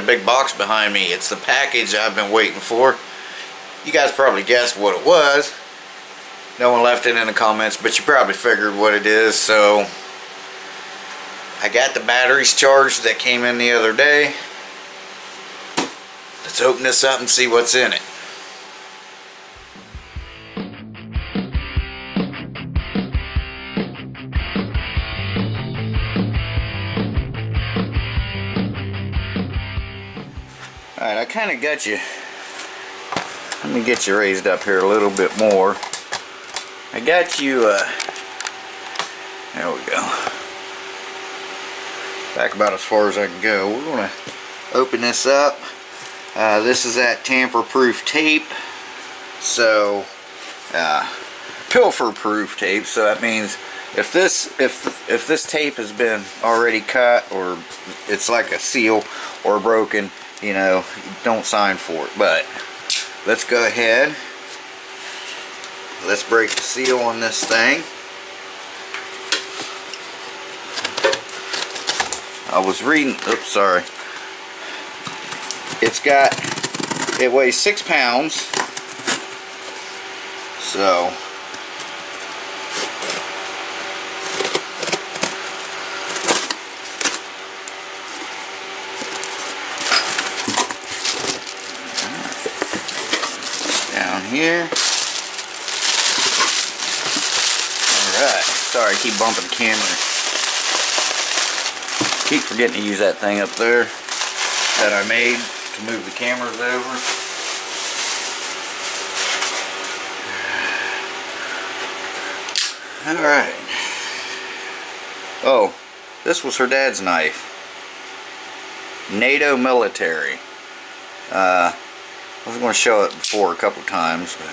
Bear 1000 here. Got a big box behind me. It's the package I've been waiting for. You guys probably guessed what it was. No one left it in the comments, but you probably figured what it is, so I got the batteries charged that came in the other day. Let's open this up and see what's in it. Alright, I kind of got you. Let me get you raised up here a little bit more. I got you, uh, there we go. Back about as far as I can go. We're going to open this up. Uh, this is that tamper-proof tape. So, uh, pilfer-proof tape. So that means if this if if this tape has been already cut or it's like a seal or broken, you know, don't sign for it. But let's go ahead. Let's break the seal on this thing. I was reading, oops, sorry. It's got, it weighs six pounds. So, down here. Alright, sorry I keep bumping the camera. Keep forgetting to use that thing up there that I made to move the cameras over. Alright. Oh, this was her dad's knife. NATO military. Uh, I was going to show it before a couple times, but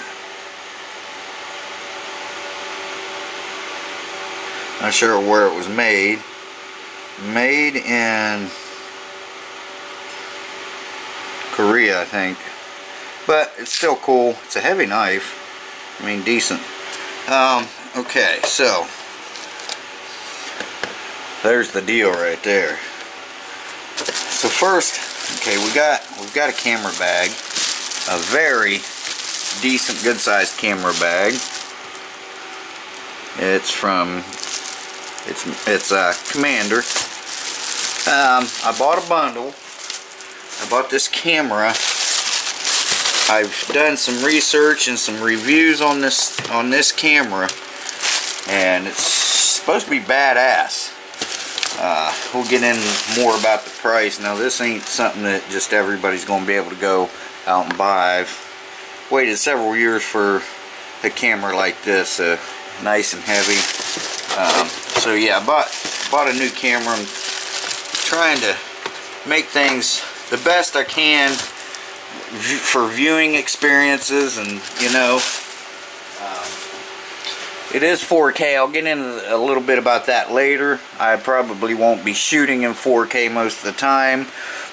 not sure where it was made. Made in Korea, I think. But it's still cool. It's a heavy knife. I mean, decent. Um, okay, so there's the deal right there. So first, okay, we got we've got a camera bag a very decent, good-sized camera bag. It's from, it's it's a Commander. Um, I bought a bundle. I bought this camera. I've done some research and some reviews on this on this camera, and it's supposed to be badass. Uh, we'll get in more about the price. Now this ain't something that just everybody's going to be able to go out and buy. Waited several years for a camera like this, uh, nice and heavy. Um, so yeah, I bought, bought a new camera. I'm trying to make things the best I can for viewing experiences and you know um, it is 4K I'll get into a little bit about that later I probably won't be shooting in 4K most of the time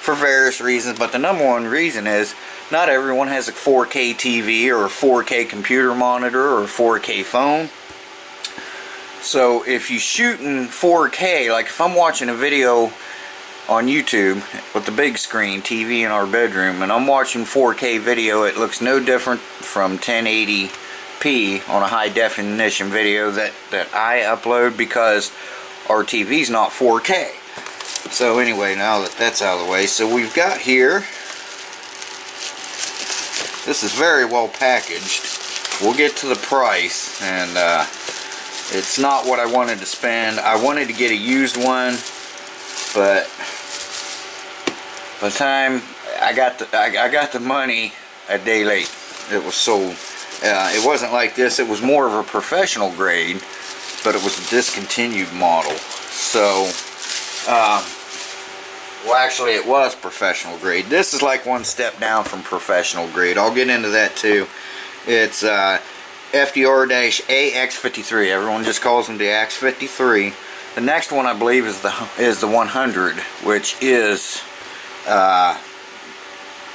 for various reasons but the number one reason is not everyone has a 4K TV or a 4K computer monitor or a 4K phone. So if you shoot in 4K, like if I'm watching a video on YouTube with the big screen TV in our bedroom and I'm watching 4K video, it looks no different from 1080p on a high definition video that, that I upload because our TV's not 4K. So anyway, now that that's out of the way, so we've got here this is very well packaged. We'll get to the price, and uh, it's not what I wanted to spend. I wanted to get a used one, but by the time I got the I, I got the money a day late, it was sold. Uh, it wasn't like this. It was more of a professional grade, but it was a discontinued model. So. Uh, well, actually, it was professional grade. This is like one step down from professional grade. I'll get into that too. It's uh, FDR-AX53. Everyone just calls them the AX53. The next one, I believe, is the is the 100, which is uh,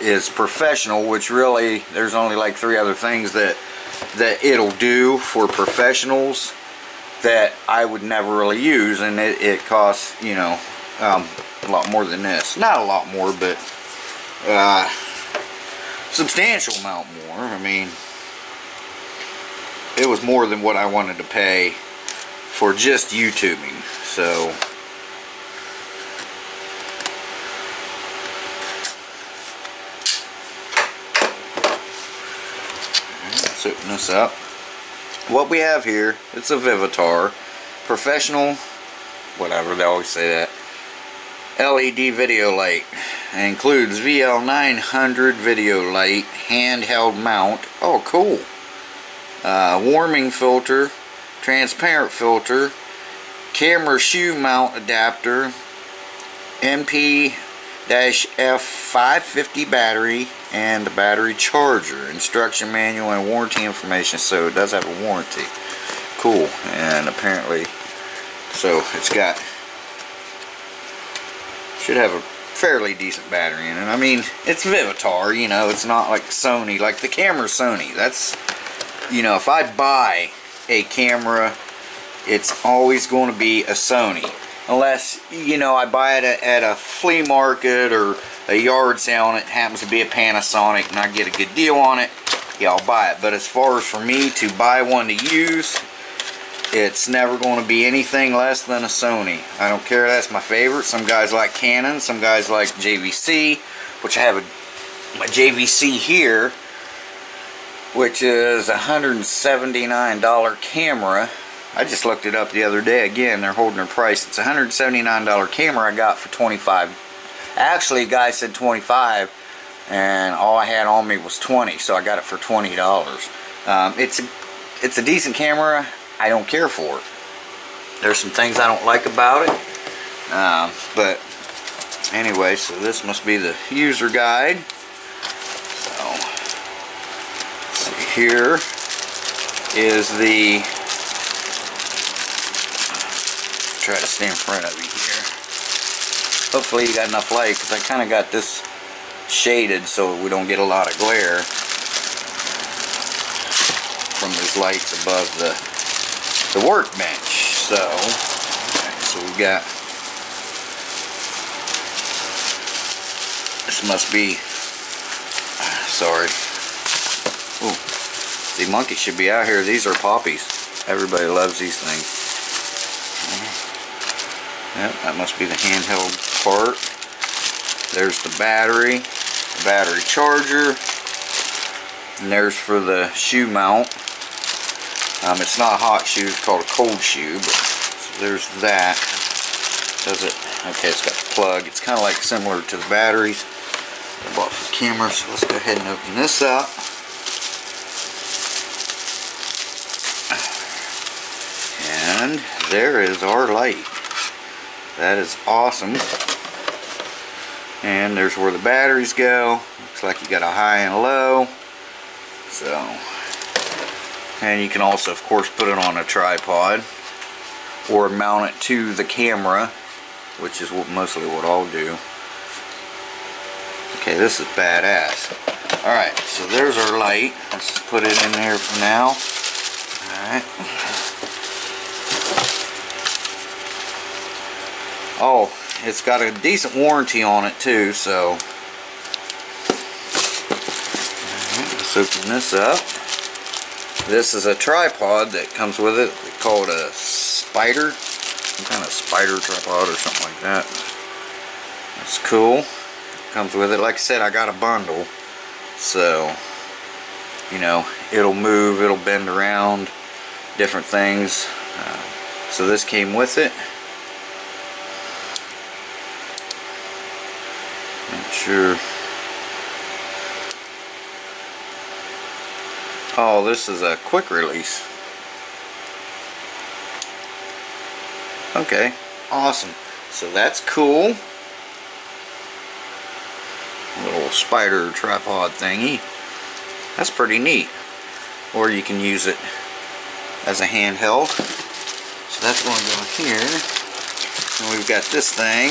is professional. Which really, there's only like three other things that that it'll do for professionals that I would never really use, and it, it costs, you know, Um, a lot more than this. Not a lot more, but uh, substantial amount more. I mean, it was more than what I wanted to pay for just YouTubing. So, let's open this up. What we have here, it's a Vivitar professional, whatever they always say that. LED video light. It includes VL900 video light, handheld mount. Oh, cool. Uh, warming filter, transparent filter, camera shoe mount adapter, NP-F550 battery, and the battery charger. Instruction manual and warranty information. So it does have a warranty. Cool. And apparently, so it's got should have a fairly decent battery in it. I mean, it's Vivitar, you know, it's not like Sony. Like the camera Sony. That's, you know, if I buy a camera, it's always going to be a Sony. Unless, you know, I buy it at a flea market or a yard sale and it happens to be a Panasonic and I get a good deal on it, yeah, I'll buy it. But as far as for me to buy one to use, it's never going to be anything less than a Sony. I don't care, that's my favorite. Some guys like Canon, some guys like JVC, which I have a, my JVC here, which is a $179 camera. I just looked it up the other day. Again, they're holding their price. It's a $179 camera I got for 25 Actually, a guy said 25 and all I had on me was 20 so I got it for $20. Um, it's, a, it's a decent camera. I don't care for it. There's some things I don't like about it. Um, but anyway, so this must be the user guide. So, here is the try to stay in front of you here. Hopefully you got enough light because I kind of got this shaded so we don't get a lot of glare from these lights above the the workbench. So, so we got this must be sorry. Ooh, the monkey should be out here. These are poppies. Everybody loves these things. Yep, that must be the handheld part. There's the battery, battery charger, and there's for the shoe mount. Um, it's not a hot shoe, it's called a cold shoe, but so there's that. Does it? Okay, it's got the plug. It's kind of like similar to the batteries I bought for the camera, so let's go ahead and open this up. And there is our light. That is awesome. And there's where the batteries go. Looks like you got a high and a low. So, and you can also, of course, put it on a tripod or mount it to the camera, which is mostly what I'll do. Okay, this is badass. Alright, so there's our light. Let's put it in there for now. Alright. Oh, it's got a decent warranty on it too, so. Right, let's open this up. This is a tripod that comes with it. They call it a spider. Some kind of spider tripod or something like that. That's cool. Comes with it. Like I said, I got a bundle. So, you know, it'll move, it'll bend around, different things. Uh, so this came with it. Sure. Oh, this is a quick release. Okay, awesome. So that's cool. Little spider tripod thingy. That's pretty neat. Or you can use it as a handheld. So that's going to go here. And we've got this thing,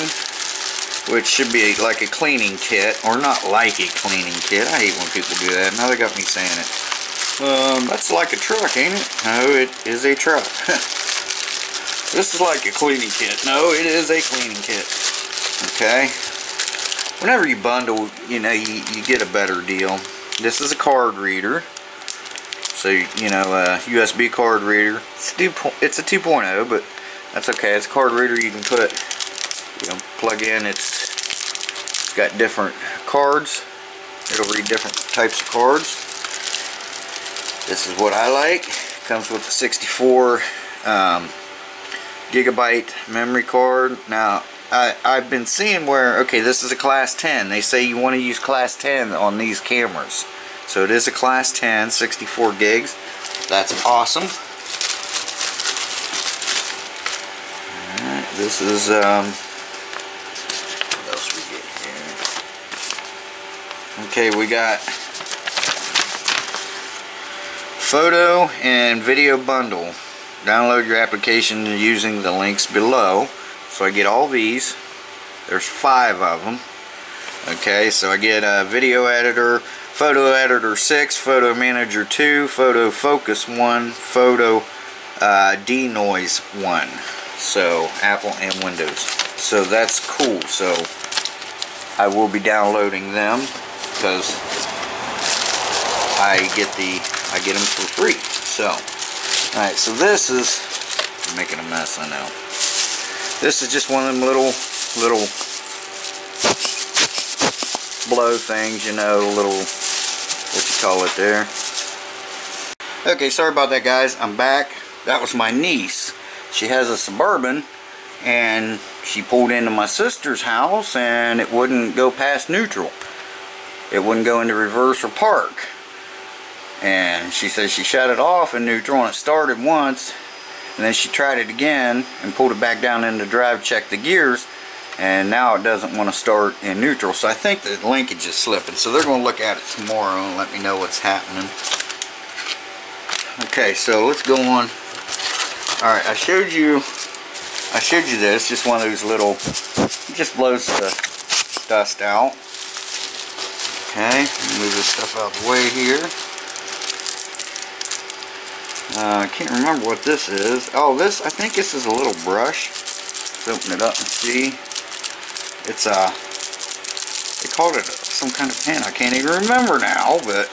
which should be like a cleaning kit, or not like a cleaning kit. I hate when people do that. Now they got me saying it. Um, that's like a truck, ain't it? No, it is a truck. this is like a cleaning kit. No, it is a cleaning kit. Okay. Whenever you bundle, you know, you, you get a better deal. This is a card reader. So, you know, a USB card reader. It's, it's a 2.0, but that's okay. It's a card reader you can put, you know, plug in. It's, got different cards. It'll read different types of cards. This is what I like. Comes with a 64 um, gigabyte memory card. Now, I, I've been seeing where, okay, this is a class 10. They say you want to use class 10 on these cameras. So it is a class 10, 64 gigs. That's awesome. Alright, this is, um, what else we get here? Okay, we got photo and video bundle. Download your application using the links below. So I get all these. There's five of them. Okay, so I get a video editor, photo editor 6, photo manager 2, photo focus 1, photo uh, denoise 1. So Apple and Windows. So that's cool. So I will be downloading them because I get the I get them for free. So, alright, so this is, I'm making a mess, I know. This is just one of them little, little blow things, you know, little, what you call it there. Okay, sorry about that guys, I'm back. That was my niece. She has a Suburban and she pulled into my sister's house and it wouldn't go past neutral. It wouldn't go into reverse or park. And she says she shut it off in neutral and it started once. And then she tried it again and pulled it back down into drive checked the gears and now it doesn't want to start in neutral. So I think the linkage is slipping. So they're going to look at it tomorrow and let me know what's happening. Okay so let's go on. Alright I showed you I showed you this just one of those little just blows the dust out okay move this stuff out of the way here uh, I can't remember what this is. Oh, this, I think this is a little brush. Let's open it up and see. It's a, uh, they called it some kind of pen. I can't even remember now, but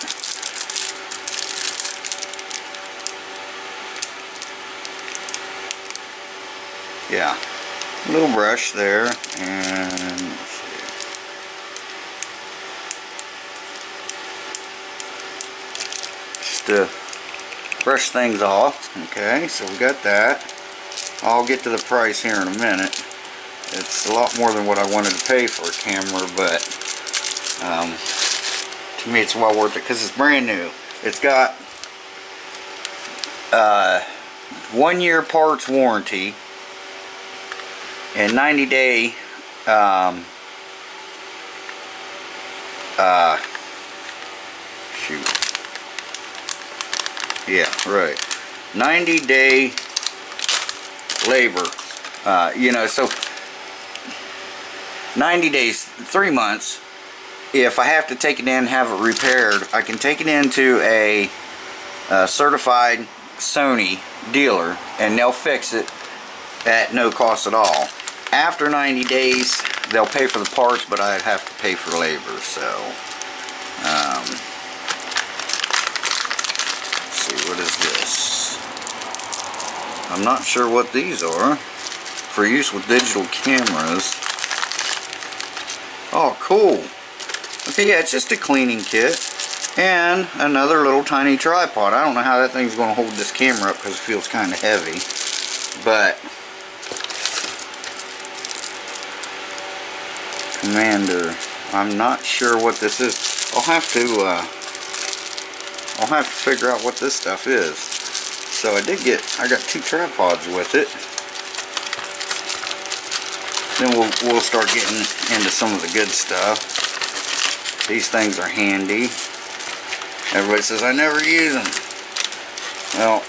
yeah, little brush there, and a brush things off. Okay, so we got that. I'll get to the price here in a minute. It's a lot more than what I wanted to pay for a camera, but um, to me it's well worth it because it's brand new. It's got uh, one year parts warranty and 90 day um, uh, shoot yeah, right. 90 day labor. Uh, you know, so 90 days, three months. If I have to take it in and have it repaired, I can take it into a, a certified Sony dealer and they'll fix it at no cost at all. After 90 days, they'll pay for the parts, but I'd have to pay for labor, so... Um, see, what is this? I'm not sure what these are. For use with digital cameras. Oh, cool. Okay, yeah, it's just a cleaning kit. And another little tiny tripod. I don't know how that thing's going to hold this camera up because it feels kind of heavy. But, Commander. I'm not sure what this is. I'll have to, uh, I'll have to figure out what this stuff is. So I did get, I got two tripods with it. Then we'll, we'll start getting into some of the good stuff. These things are handy. Everybody says I never use them. Well,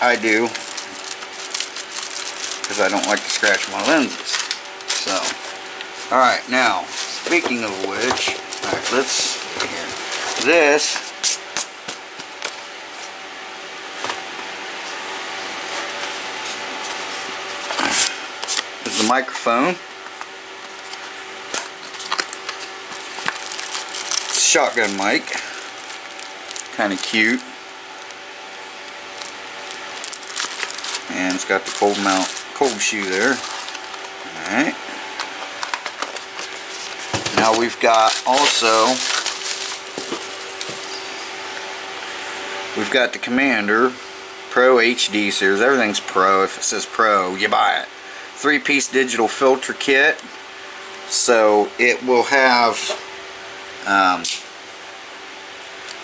I do. Because I don't like to scratch my lenses. So, alright, now, speaking of which, alright, let's, here. This the microphone. Shotgun mic. Kind of cute. And it's got the cold mount, cold shoe there. Alright. Now we've got also, we've got the Commander Pro HD series. Everything's Pro. If it says Pro, you buy it. Three-piece digital filter kit. So it will have um,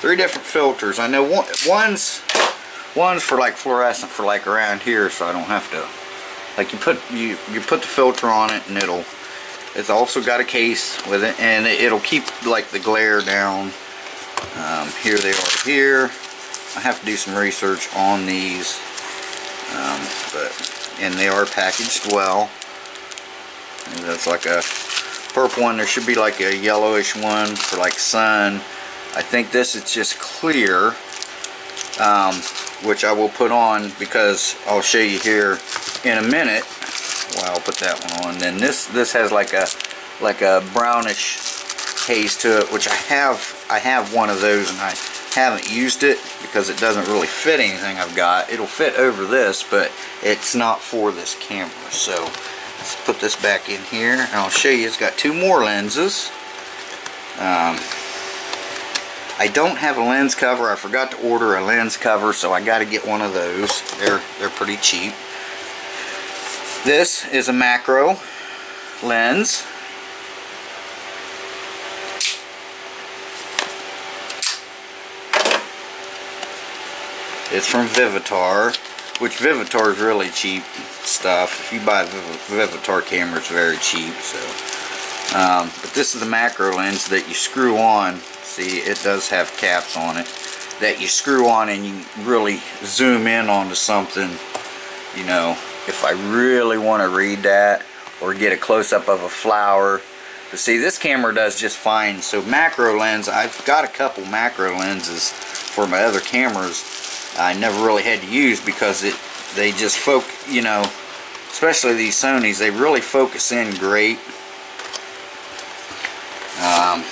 three different filters. I know one, one's one's for like fluorescent for like around here, so I don't have to. Like you put you you put the filter on it, and it'll. It's also got a case with it, and it'll keep like the glare down. Um, here they are here. I have to do some research on these, um, but and they are packaged well. And that's like a purple one. There should be like a yellowish one for like sun. I think this is just clear, um, which I will put on because I'll show you here in a minute. Well, I'll put that one on. Then this this has like a like a brownish haze to it, which I have I have one of those and I haven't used it because it doesn't really fit anything I've got. It'll fit over this, but it's not for this camera. So let's put this back in here and I'll show you it's got two more lenses. Um, I don't have a lens cover. I forgot to order a lens cover, so I got to get one of those. They're they're pretty cheap. This is a macro lens. It's from Vivitar, which Vivitar is really cheap stuff. If you buy a Vivitar camera, it's very cheap. So, um, but this is the macro lens that you screw on. See, it does have caps on it that you screw on, and you really zoom in onto something. You know, if I really want to read that or get a close-up of a flower. But see, this camera does just fine. So macro lens, I've got a couple macro lenses for my other cameras I never really had to use because it they just folk you know especially these Sonys they really focus in great. Um,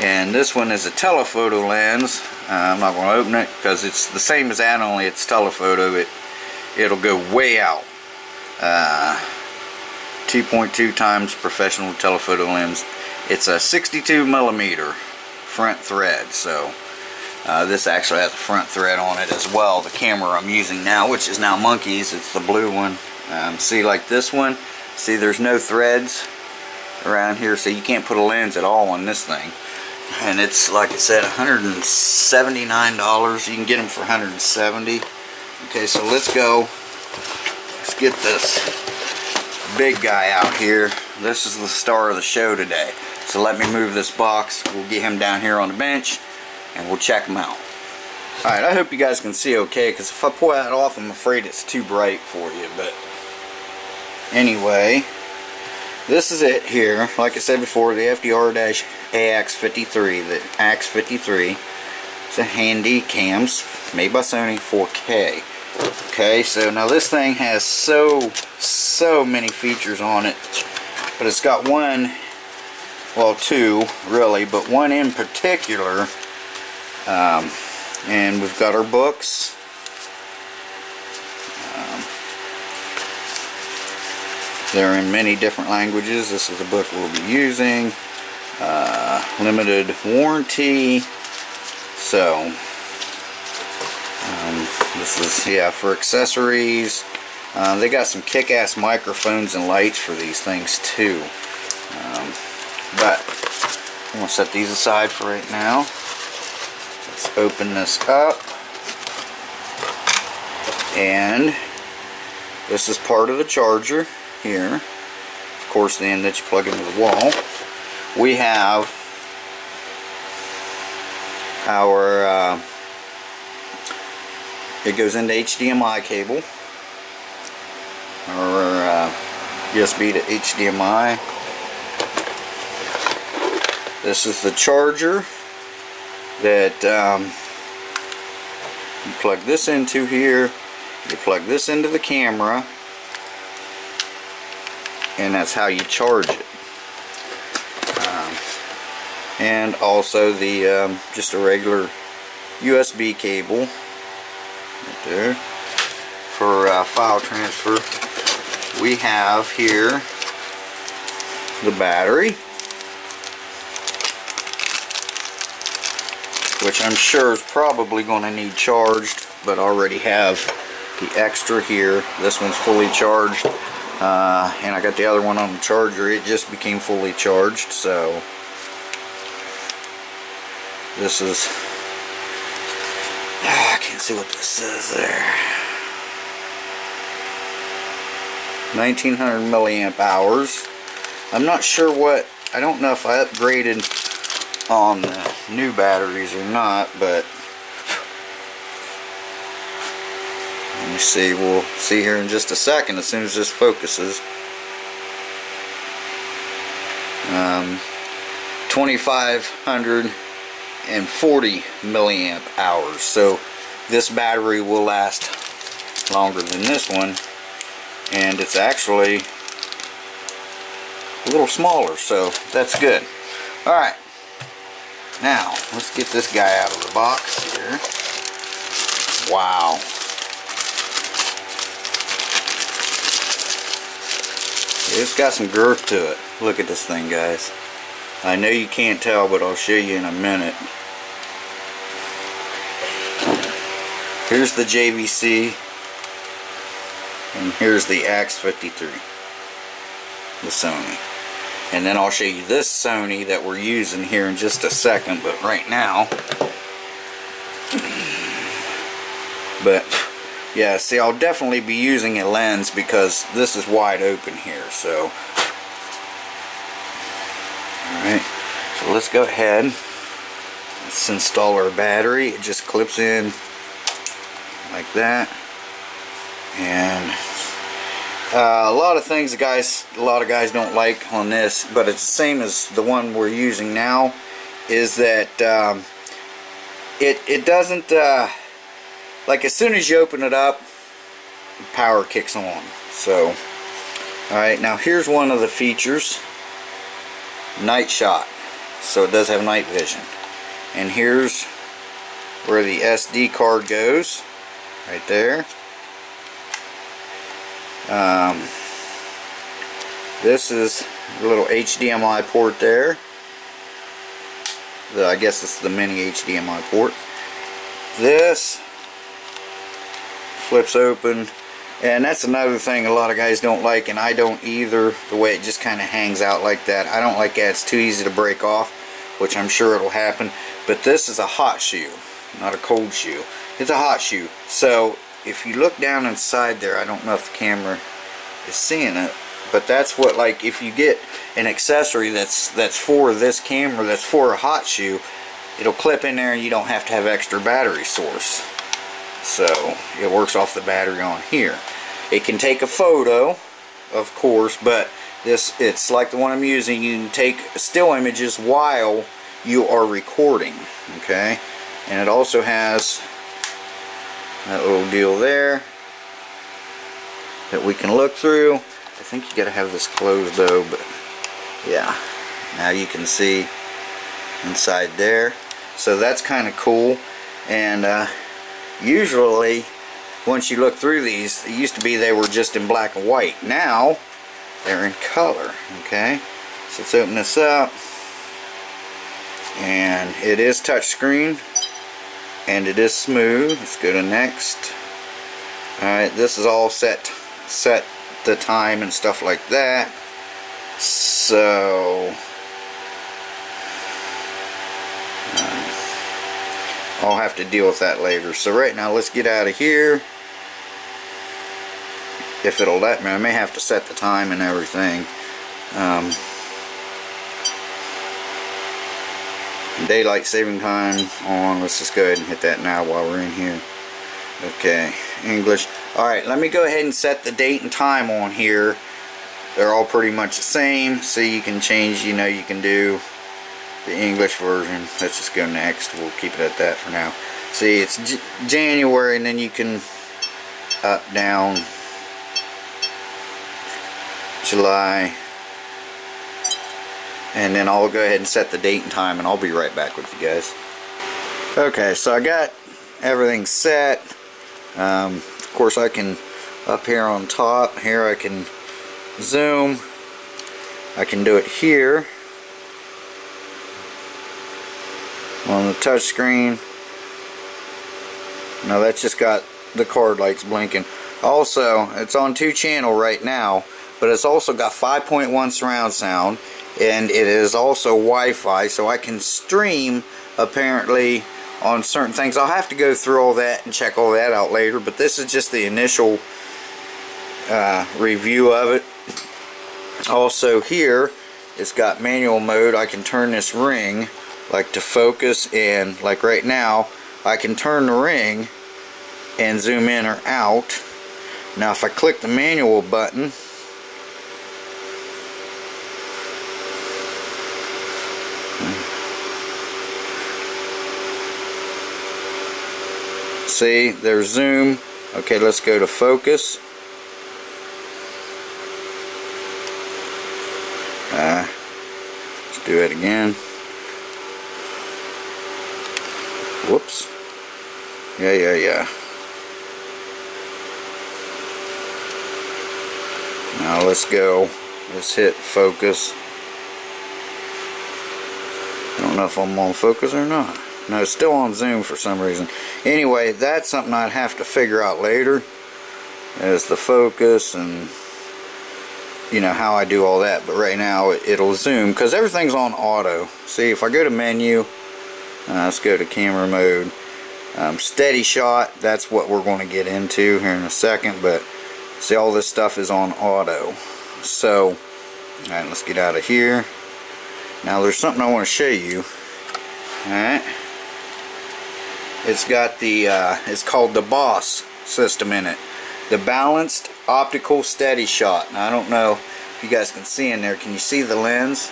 and this one is a telephoto lens. Uh, I'm not going to open it because it's the same as that only it's telephoto. It it'll go way out. Uh, 2.2 times professional telephoto lens. It's a 62 millimeter front thread so uh, this actually has a front thread on it as well. The camera I'm using now, which is now Monkeys, it's the blue one. Um, see, like this one, see there's no threads around here, so you can't put a lens at all on this thing. And it's, like I said, $179. You can get them for 170. Okay, so let's go. Let's get this big guy out here. This is the star of the show today. So let me move this box. We'll get him down here on the bench and we'll check them out. Alright, I hope you guys can see okay, because if I pull that off, I'm afraid it's too bright for you, but anyway, this is it here. Like I said before, the FDR-AX53, the AX53. It's a Handycams made by Sony 4K. Okay, so now this thing has so, so many features on it, but it's got one, well two really, but one in particular um, and we've got our books. Um, they're in many different languages. This is the book we'll be using. Uh, limited warranty. So, um, this is, yeah, for accessories. Uh, they got some kick-ass microphones and lights for these things too. Um, but I'm going to set these aside for right now. Let's open this up. And this is part of the charger here. Of course, the end that you plug into the wall. We have our, uh, it goes into HDMI cable. Or uh, USB to HDMI. This is the charger that um, you plug this into here you plug this into the camera and that's how you charge it. Um, and also the um, just a regular USB cable right there for uh, file transfer. We have here the battery which I'm sure is probably going to need charged but I already have the extra here. This one's fully charged uh, and I got the other one on the charger. It just became fully charged so this is I can't see what this says there. 1900 milliamp hours. I'm not sure what I don't know if I upgraded on the new batteries or not but let me see we'll see here in just a second as soon as this focuses. Um, 2540 milliamp hours. So this battery will last longer than this one and it's actually a little smaller so that's good. Alright now, let's get this guy out of the box here. Wow. It's got some girth to it. Look at this thing, guys. I know you can't tell, but I'll show you in a minute. Here's the JVC. And here's the X53. The Sony. And then I'll show you this Sony that we're using here in just a second, but right now, but yeah, see I'll definitely be using a lens because this is wide open here, so. Alright, so let's go ahead. Let's install our battery. It just clips in like that. And uh, a lot of things guys, a lot of guys don't like on this, but it's the same as the one we're using now, is that um, it, it doesn't, uh, like as soon as you open it up, power kicks on. So, alright, now here's one of the features, night shot. So it does have night vision. And here's where the SD card goes, right there. Um, this is a little HDMI port there. The, I guess it's the mini HDMI port. This flips open. And that's another thing a lot of guys don't like and I don't either the way it just kind of hangs out like that. I don't like that it's too easy to break off which I'm sure it'll happen. But this is a hot shoe not a cold shoe. It's a hot shoe. So if you look down inside there, I don't know if the camera is seeing it, but that's what like if you get an accessory that's that's for this camera, that's for a hot shoe, it'll clip in there and you don't have to have extra battery source. So it works off the battery on here. It can take a photo, of course, but this it's like the one I'm using. You can take still images while you are recording. Okay, and it also has that little deal there that we can look through. I think you gotta have this closed though, but yeah. Now you can see inside there. So that's kind of cool. And uh, usually, once you look through these, it used to be they were just in black and white. Now, they're in color, okay? So let's open this up. And it is touchscreen and it is smooth. Let's go to next. Alright this is all set set the time and stuff like that. So um, I'll have to deal with that later. So right now let's get out of here. If it'll let me I may have to set the time and everything. Um, daylight saving time on let's just go ahead and hit that now while we're in here. Okay English. Alright let me go ahead and set the date and time on here. They're all pretty much the same. So you can change you know you can do the English version. Let's just go next. We'll keep it at that for now. See it's J January and then you can up down and then I'll go ahead and set the date and time and I'll be right back with you guys. Okay, so I got everything set. Um, of course I can up here on top, here I can zoom. I can do it here on the touch screen. Now that's just got the card lights blinking. Also, it's on two channel right now, but it's also got 5.1 surround sound and it is also Wi-Fi so I can stream apparently on certain things. I'll have to go through all that and check all that out later but this is just the initial uh, review of it. Also here it's got manual mode. I can turn this ring like to focus and like right now I can turn the ring and zoom in or out. Now if I click the manual button see there's zoom. Okay let's go to focus. Uh, let's do it again. Whoops. Yeah yeah yeah. Now let's go. Let's hit focus. I don't know if I'm on focus or not no, still on zoom for some reason. Anyway, that's something I'd have to figure out later as the focus and you know how I do all that. But right now it'll zoom because everything's on auto. See, if I go to menu, uh, let's go to camera mode. Um, steady shot, that's what we're going to get into here in a second. But see, all this stuff is on auto. So, alright, let's get out of here. Now there's something I want to show you. Alright. It's got the, uh, it's called the BOSS system in it. The Balanced Optical Steady Shot. Now I don't know if you guys can see in there. Can you see the lens?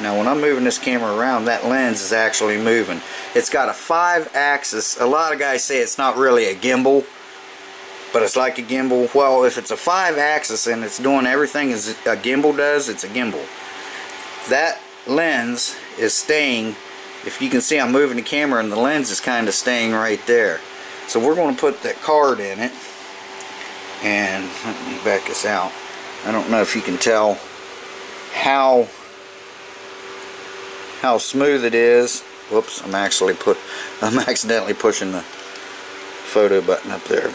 Now when I'm moving this camera around, that lens is actually moving. It's got a five axis. A lot of guys say it's not really a gimbal, but it's like a gimbal. Well, if it's a five axis and it's doing everything as a gimbal does, it's a gimbal. That lens is staying if you can see I'm moving the camera and the lens is kind of staying right there. So we're going to put that card in it. And let me back this out. I don't know if you can tell how how smooth it is. Whoops, I'm actually put I'm accidentally pushing the photo button up there.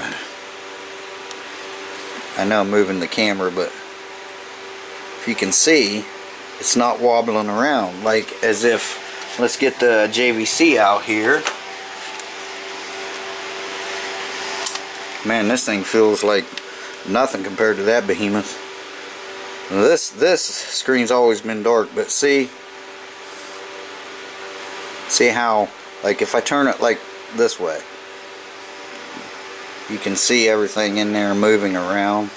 I know I'm moving the camera, but if you can see, it's not wobbling around like as if Let's get the JVC out here. Man, this thing feels like nothing compared to that behemoth. This this screen's always been dark, but see see how like if I turn it like this way you can see everything in there moving around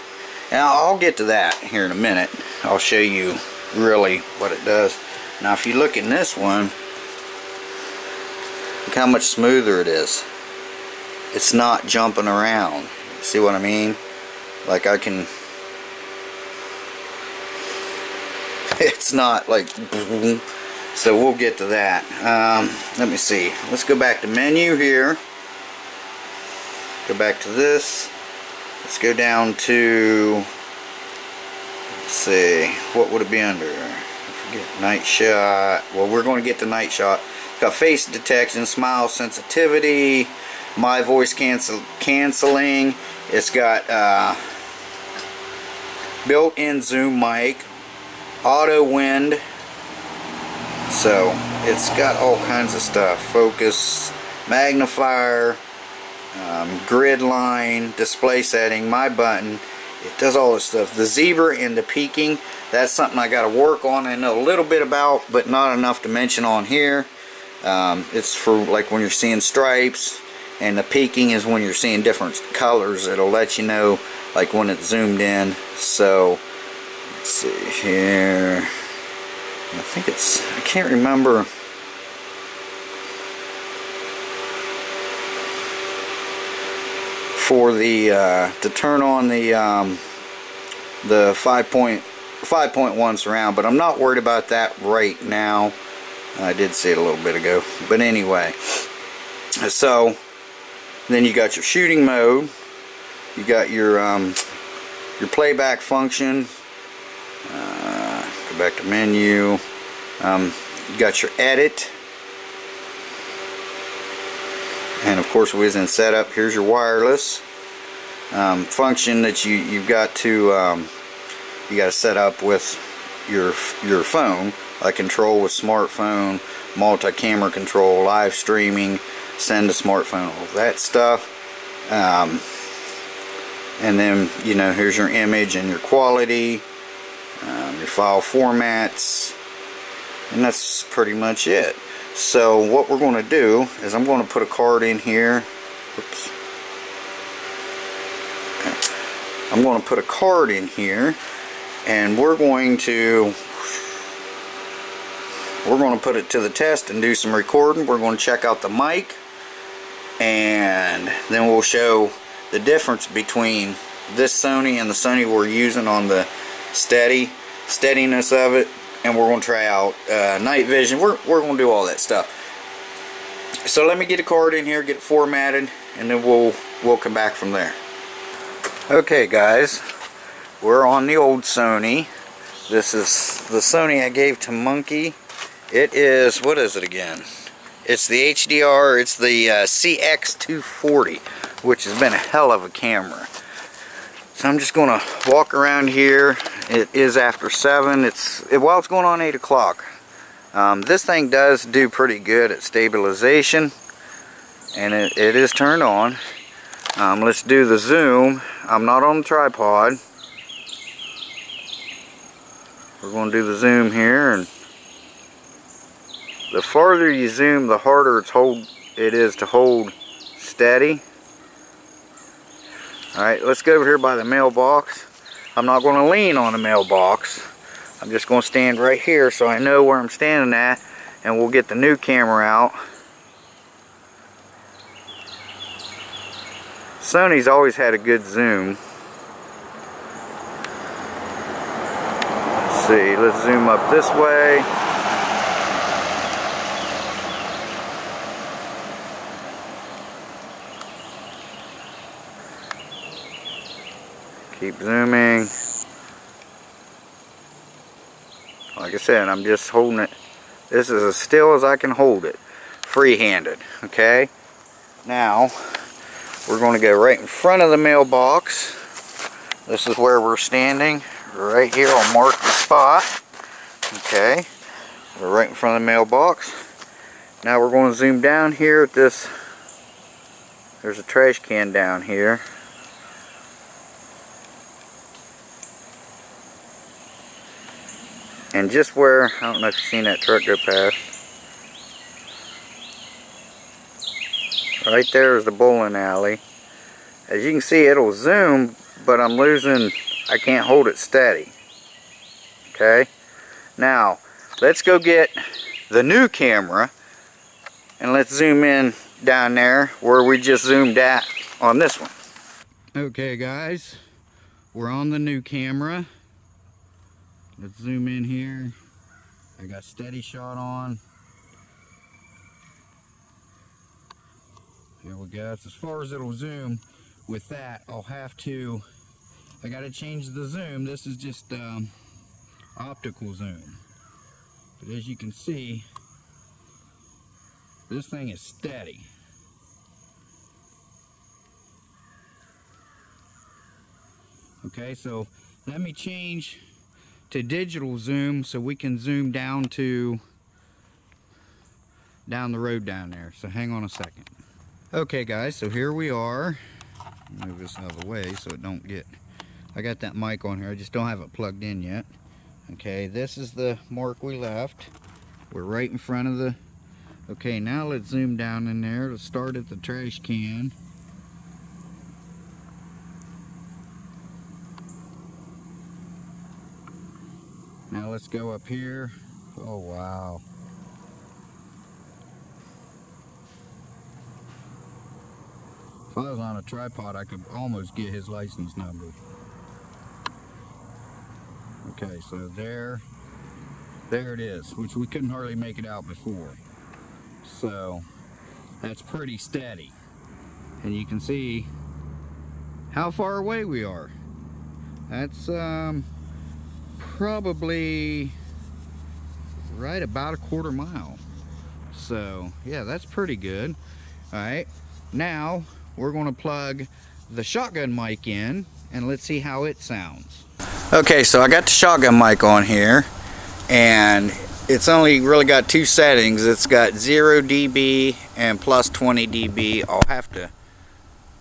now I'll get to that here in a minute I'll show you really what it does now if you look in this one Look how much smoother it is. It's not jumping around. See what I mean? Like I can... It's not like... So we'll get to that. Um, let me see. Let's go back to menu here. Go back to this. Let's go down to... Let's see. What would it be under? forget. Night shot. Well, we're going to get the night shot. Face detection, smile sensitivity, my voice cancel canceling. It's got uh, built-in zoom mic, auto wind. So it's got all kinds of stuff. Focus, magnifier, um, grid line, display setting, my button. It does all this stuff. The zebra and the peaking, that's something I got to work on and know a little bit about, but not enough to mention on here. Um, it's for like when you're seeing stripes and the peaking is when you're seeing different colors. It'll let you know like when it's zoomed in. So let's see here. I think it's, I can't remember. For the, uh, to turn on the, um, the 5.1 5.1 surround, but I'm not worried about that right now. I did see it a little bit ago. But anyway, so then you got your shooting mode. You got your um, your playback function. Uh, go back to menu. Um, you got your edit. And of course, we was in setup. Here's your wireless um, function that you you've got to um, you got to set up with your your phone like control with smartphone multi-camera control live streaming send to smartphone all that stuff. Um, and then you know here's your image and your quality um, your file formats and that's pretty much it. So what we're going to do is I'm going to put a card in here. Oops. I'm going to put a card in here and we're going to we're going to put it to the test and do some recording. We're going to check out the mic and then we'll show the difference between this Sony and the Sony we're using on the steady steadiness of it and we're going to try out uh, night vision. We're, we're going to do all that stuff. So let me get a card in here get it formatted and then we'll we'll come back from there. Okay guys. We're on the old Sony. This is the Sony I gave to Monkey. It is, what is it again? It's the HDR, it's the uh, CX240, which has been a hell of a camera. So I'm just going to walk around here. It is after 7. It's it, Well, it's going on 8 o'clock. Um, this thing does do pretty good at stabilization. And it, it is turned on. Um, let's do the zoom. I'm not on the tripod. We're going to do the zoom here and the farther you zoom the harder it's hold it is to hold steady. Alright, let's go over here by the mailbox. I'm not going to lean on the mailbox. I'm just going to stand right here so I know where I'm standing at and we'll get the new camera out. Sony's always had a good zoom. Let's see, let's zoom up this way. Keep zooming. Like I said, I'm just holding it. This is as still as I can hold it. Free-handed, okay? Now, we're going to go right in front of the mailbox. This is where we're standing right here I'll mark the spot okay we're right in front of the mailbox now we're going to zoom down here at this there's a trash can down here and just where I don't know if you've seen that truck go past right there is the bowling alley as you can see it'll zoom but I'm losing I can't hold it steady. Okay? Now, let's go get the new camera and let's zoom in down there where we just zoomed at on this one. Okay guys, we're on the new camera. Let's zoom in here. I got steady shot on. Here we go. That's as far as it'll zoom. With that, I'll have to I got to change the zoom. This is just um, optical zoom. But as you can see, this thing is steady. Okay, so let me change to digital zoom so we can zoom down to down the road down there. So hang on a second. Okay guys, so here we are. Move this out of the way so it don't get I got that mic on here. I just don't have it plugged in yet. Okay, this is the mark we left. We're right in front of the... Okay, now let's zoom down in there to start at the trash can. Let's go up here. Oh, wow. If I was on a tripod, I could almost get his license number. Okay, so there, there it is, which we couldn't hardly make it out before. So that's pretty steady. And you can see how far away we are. That's um, probably right about a quarter mile. So yeah, that's pretty good. All right, now we're gonna plug the shotgun mic in and let's see how it sounds. Okay, so I got the shotgun mic on here and it's only really got two settings. It's got 0 dB and plus 20 dB. I'll have to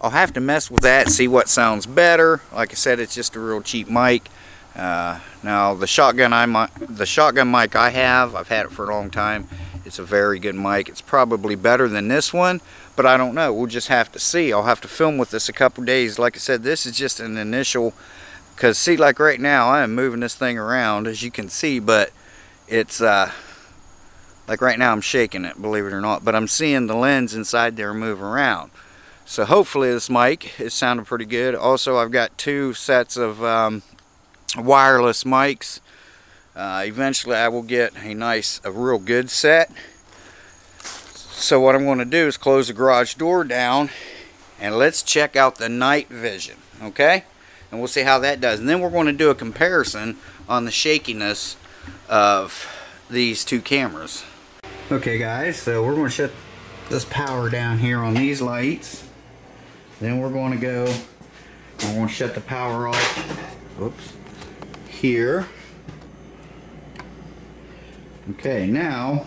I'll have to mess with that, see what sounds better. Like I said, it's just a real cheap mic. Uh, now the shotgun I the shotgun mic I have, I've had it for a long time. It's a very good mic. It's probably better than this one, but I don't know. We'll just have to see. I'll have to film with this a couple days. Like I said, this is just an initial, because see, like right now, I am moving this thing around, as you can see, but it's, uh, like right now I'm shaking it, believe it or not, but I'm seeing the lens inside there move around. So hopefully this mic is sounding pretty good. Also, I've got two sets of um, wireless mics. Uh, eventually I will get a nice, a real good set. So what I'm going to do is close the garage door down and let's check out the night vision, okay? And we'll see how that does. And then we're going to do a comparison on the shakiness of these two cameras. Okay guys, so we're going to shut this power down here on these lights. Then we're going to go, I'm going to shut the power off, oops, here. Okay, now,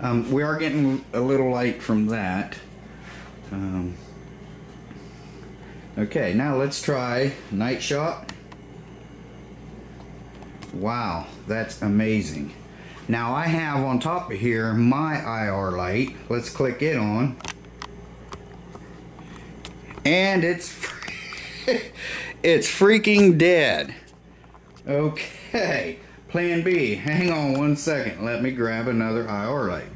um, we are getting a little light from that. Um, okay, now let's try night shot. Wow, that's amazing. Now I have on top of here my IR light. Let's click it on and it's it's freaking dead. Okay, plan B. Hang on one second. Let me grab another IR light.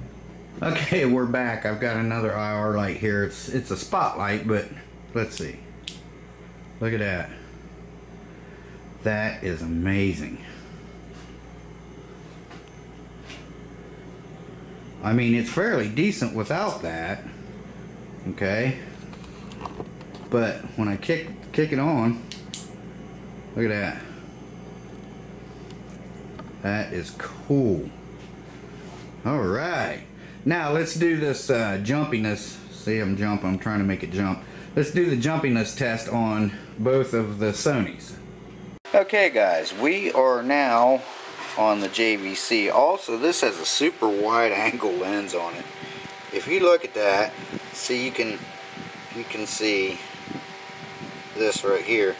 Okay, we're back. I've got another IR light here. It's it's a spotlight, but let's see. Look at that. That is amazing. I mean, it's fairly decent without that. Okay. But when I kick kick it on, look at that. That is cool. All right. Now let's do this uh, jumpiness. See, I'm jumping. I'm trying to make it jump. Let's do the jumpiness test on both of the Sonys. Okay, guys, we are now on the JVC. Also, this has a super wide angle lens on it. If you look at that, see you can you can see this right here.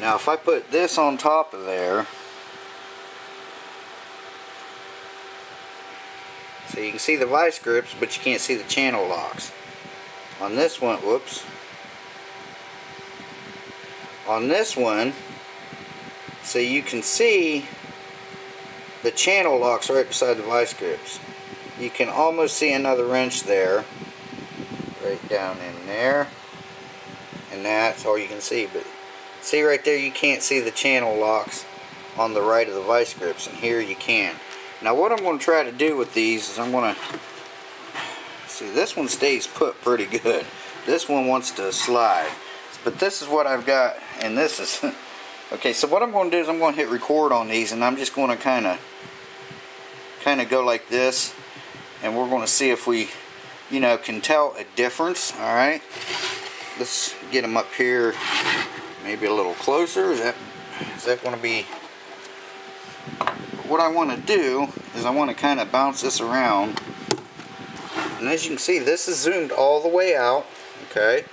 Now if I put this on top of there, so you can see the vice grips, but you can't see the channel locks. On this one, whoops. On this one, so you can see the channel locks right beside the vice grips. You can almost see another wrench there, right down in there and that's all you can see but see right there you can't see the channel locks on the right of the vice grips and here you can now what I'm going to try to do with these is I'm going to see this one stays put pretty good. This one wants to slide. But this is what I've got and this is okay so what I'm going to do is I'm going to hit record on these and I'm just going to kind of kind of go like this and we're going to see if we you know can tell a difference alright let's get them up here maybe a little closer. Is that is that going to be what I want to do is I want to kind of bounce this around. And as you can see this is zoomed all the way out okay?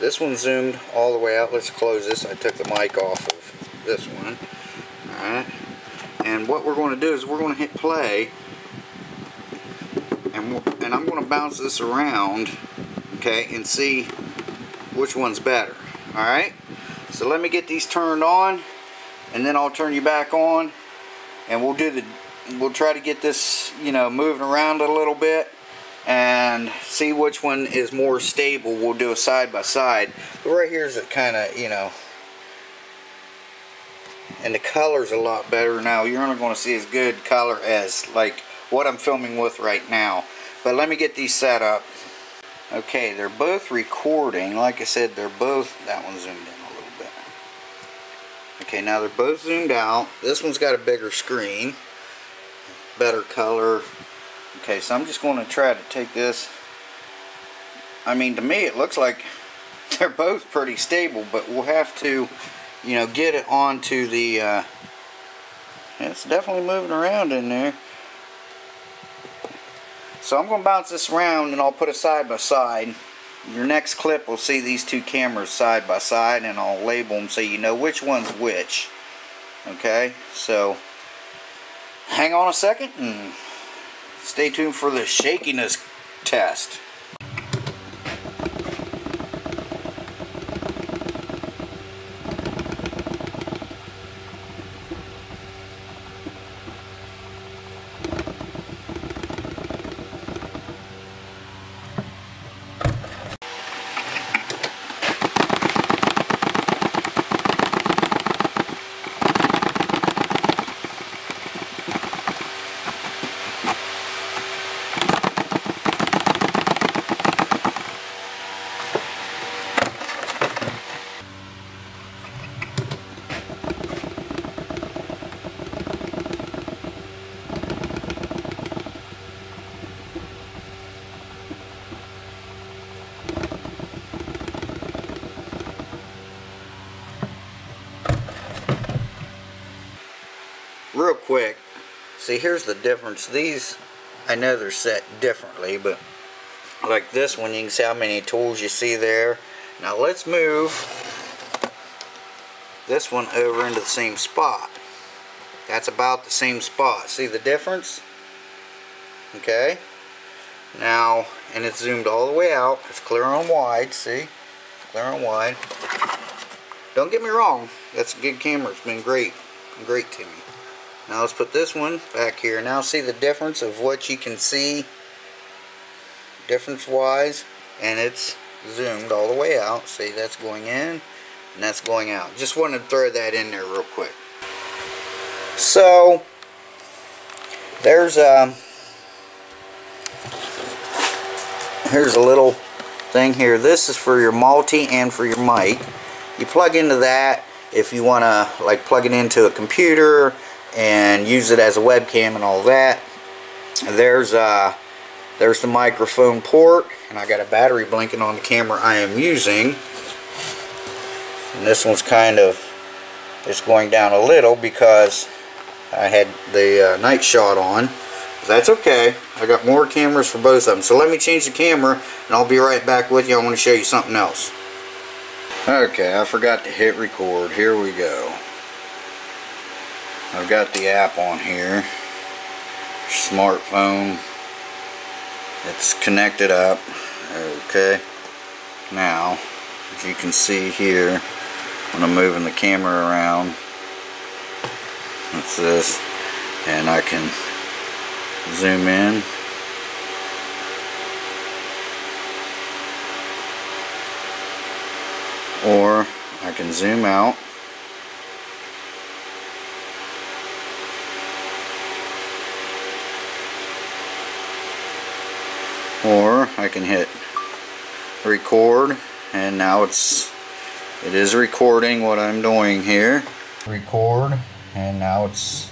This one zoomed all the way out. Let's close this. I took the mic off of this one. Alright. And what we're going to do is we're going to hit play. And, and I'm going to bounce this around okay and see which one's better. Alright? So let me get these turned on and then I'll turn you back on and we'll do the we'll try to get this, you know, moving around a little bit and see which one is more stable. We'll do a side by side. But right here is a kind of, you know, and the color's a lot better now. You're not going to see as good color as like what I'm filming with right now. But let me get these set up. Okay, they're both recording. Like I said, they're both, that one's zoomed in. Okay, now they're both zoomed out. This one's got a bigger screen, better color. Okay, so I'm just going to try to take this. I mean, to me, it looks like they're both pretty stable, but we'll have to, you know, get it onto the, uh, it's definitely moving around in there. So I'm going to bounce this around and I'll put it side by side. Your next clip will see these two cameras side by side and I'll label them so you know which one's which. Okay, so hang on a second and stay tuned for the shakiness test. real quick, see here's the difference. These, I know they're set differently, but like this one, you can see how many tools you see there. Now let's move this one over into the same spot. That's about the same spot. See the difference? Okay. Now, and it's zoomed all the way out. It's clear on wide, see? Clear on wide. Don't get me wrong, that's a good camera. It's been great. Great to me. Now let's put this one back here. Now see the difference of what you can see difference wise and it's zoomed all the way out. See that's going in and that's going out. Just wanted to throw that in there real quick. So there's a um, here's a little thing here. This is for your multi and for your mic. You plug into that if you want to like plug it into a computer and use it as a webcam and all that. There's uh, there's the microphone port and I got a battery blinking on the camera I am using. And this one's kind of it's going down a little because I had the uh, night shot on. That's okay. I got more cameras for both of them. So let me change the camera and I'll be right back with you. I want to show you something else. Okay, I forgot to hit record. Here we go. I've got the app on here. Smartphone. It's connected up. Okay. Now, as you can see here, when I'm moving the camera around, that's this, and I can zoom in or I can zoom out or I can hit record and now it's it is recording what I'm doing here. Record and now it's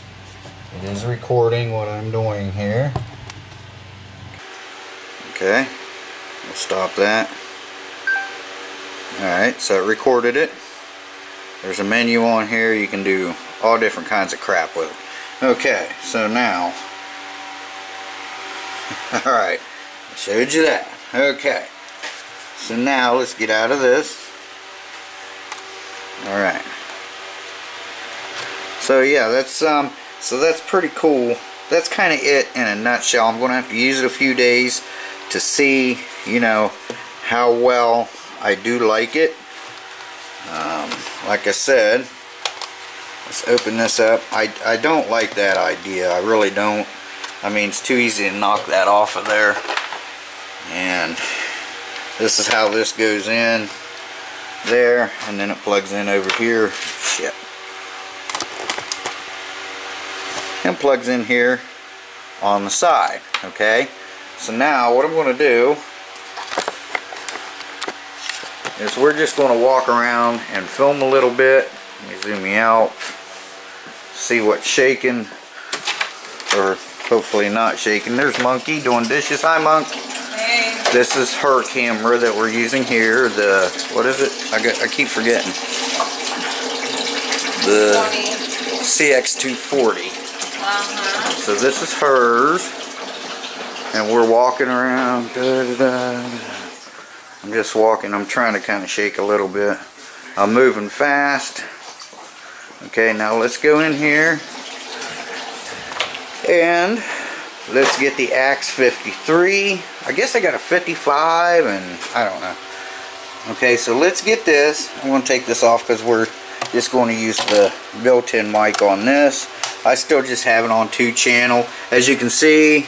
it is recording what I'm doing here. Okay we'll stop that. Alright so it recorded it. There's a menu on here you can do all different kinds of crap with. It okay so now alright showed you that. Okay. So now let's get out of this. Alright. So yeah, that's um so that's pretty cool. That's kind of it in a nutshell. I'm going to have to use it a few days to see, you know, how well I do like it. Um, like I said, let's open this up. I, I don't like that idea. I really don't. I mean, it's too easy to knock that off of there and this is how this goes in there and then it plugs in over here. Shit. And plugs in here on the side okay? So now what I'm going to do is we're just going to walk around and film a little bit. Let me zoom me out see what's shaking or hopefully not shaking. There's monkey doing dishes. Hi monk. Hey. This is her camera that we're using here the what is it? I, got, I keep forgetting. The CX240 Uh-huh. so this is hers. And we're walking around da, da, da. I'm just walking I'm trying to kind of shake a little bit. I'm moving fast. Okay now let's go in here. And let's get the AX53 I guess I got a 55 and I don't know. Okay so let's get this. I'm going to take this off because we're just going to use the built-in mic on this. I still just have it on two channel. As you can see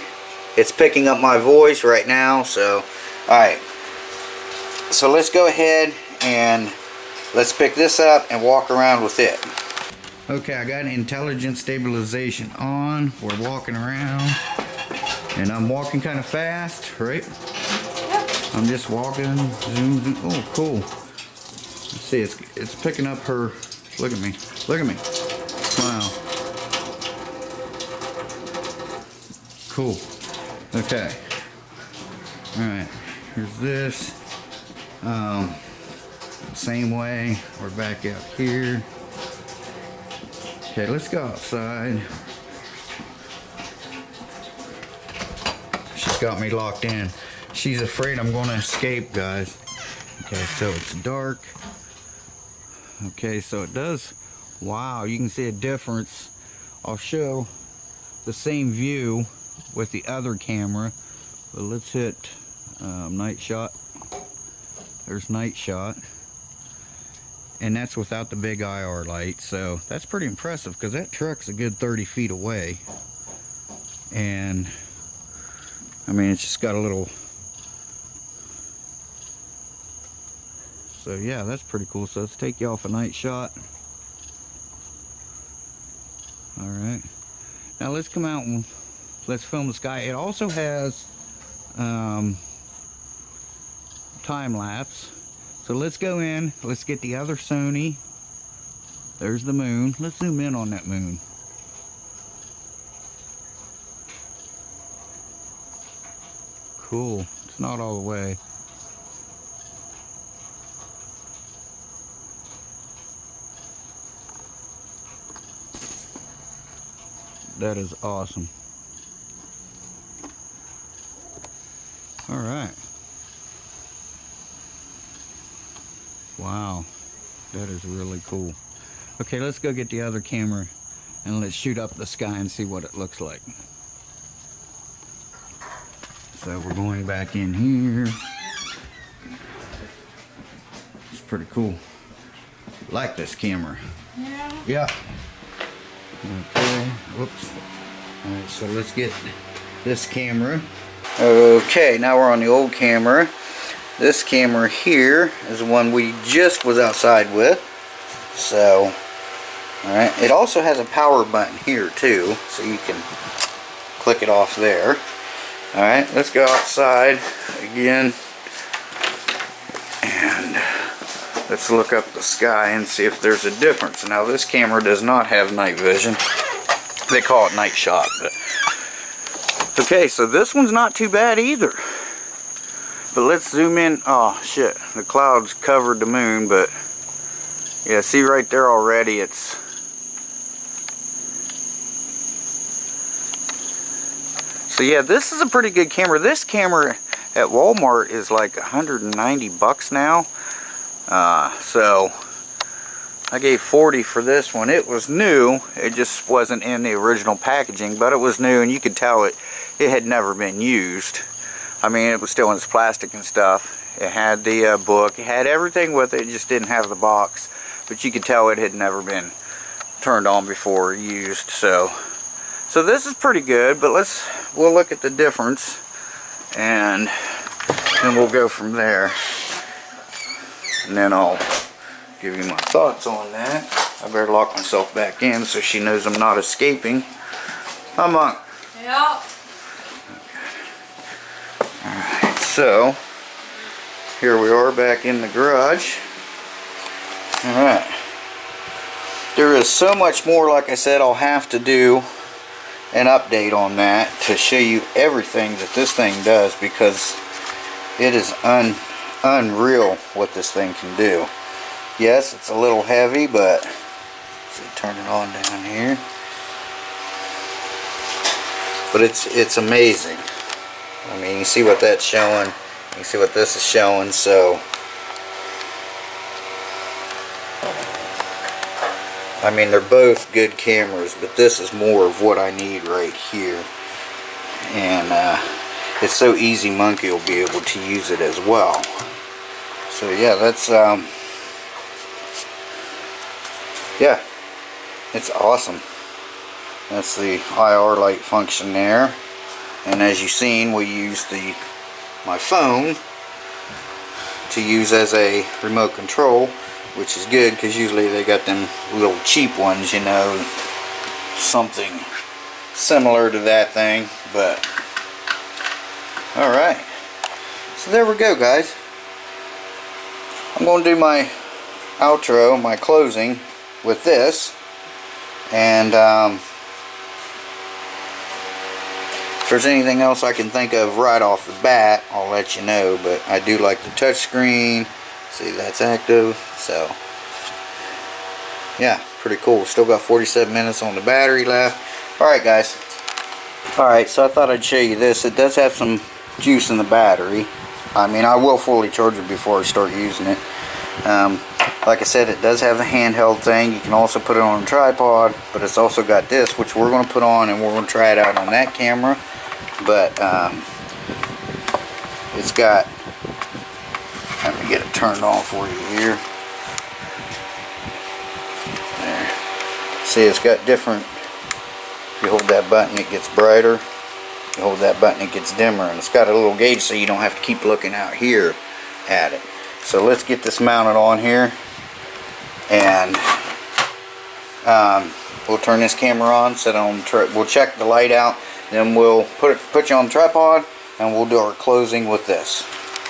it's picking up my voice right now so alright. So let's go ahead and let's pick this up and walk around with it. Okay I got intelligent stabilization on. We're walking around and I'm walking kind of fast right? I'm just walking zoom, zoom. oh cool. Let's see it's it's picking up her look at me look at me. Wow cool. Okay. All right here's this. Um, same way we're back out here. Okay let's go outside got me locked in. She's afraid I'm gonna escape guys. Okay so it's dark. Okay so it does. Wow you can see a difference. I'll show the same view with the other camera but let's hit um, night shot. There's night shot. And that's without the big IR light so that's pretty impressive because that truck's a good 30 feet away. And I mean it's just got a little so yeah that's pretty cool. So let's take you off a night shot. All right. Now let's come out and let's film the sky it also has um, time lapse. So let's go in. Let's get the other Sony. There's the moon. Let's zoom in on that moon cool. It's not all the way. That is awesome. All right. Wow. That is really cool. Okay let's go get the other camera and let's shoot up the sky and see what it looks like so we're going back in here. It's pretty cool. Like this camera. Yeah. yeah. Okay whoops. All right so let's get this camera. Okay now we're on the old camera. This camera here is the one we just was outside with. So alright it also has a power button here too so you can click it off there alright let's go outside again. And let's look up the sky and see if there's a difference. Now this camera does not have night vision. They call it night shot but okay so this one's not too bad either. But let's zoom in. Oh shit the clouds covered the moon but yeah see right there already it's so yeah this is a pretty good camera. This camera at Walmart is like 190 bucks now. Uh, so I gave 40 for this one. It was new. It just wasn't in the original packaging but it was new and you could tell it it had never been used. I mean it was still in its plastic and stuff. It had the uh, book. It had everything with it. It just didn't have the box. But you could tell it had never been turned on before used so. So this is pretty good but let's we'll look at the difference and then we'll go from there and then I'll give you my thoughts on that I better lock myself back in so she knows I'm not escaping Huh, Monk? Yep. So, here we are back in the garage. Alright. There is so much more, like I said, I'll have to do an update on that to show you everything that this thing does because it is un unreal what this thing can do. Yes, it's a little heavy, but see, turn it on down here. But it's it's amazing. I mean, you see what that's showing. You see what this is showing. So, I mean, they're both good cameras, but this is more of what I need right here. And uh, it's so easy, Monkey will be able to use it as well. So yeah, that's um, yeah, it's awesome. That's the IR light function there. And as you've seen, we use the my phone to use as a remote control, which is good because usually they got them little cheap ones, you know, something similar to that thing, but alright. So there we go, guys. I'm going to do my outro, my closing with this, and um, if there's anything else I can think of right off the bat, I'll let you know. But I do like the touchscreen. See, that's active. So, yeah, pretty cool. Still got 47 minutes on the battery left. Alright, guys. Alright, so I thought I'd show you this. It does have some juice in the battery. I mean, I will fully charge it before I start using it. Um, like I said, it does have a handheld thing. You can also put it on a tripod, but it's also got this, which we're going to put on and we're going to try it out on that camera. But um, it's got, let me get it turned on for you here. There. See, it's got different, if you hold that button, it gets brighter. You hold that button, it gets dimmer. And it's got a little gauge so you don't have to keep looking out here at it. So let's get this mounted on here and um, we'll turn this camera on, set on, we'll check the light out, then we'll put it, put you on the tripod and we'll do our closing with this.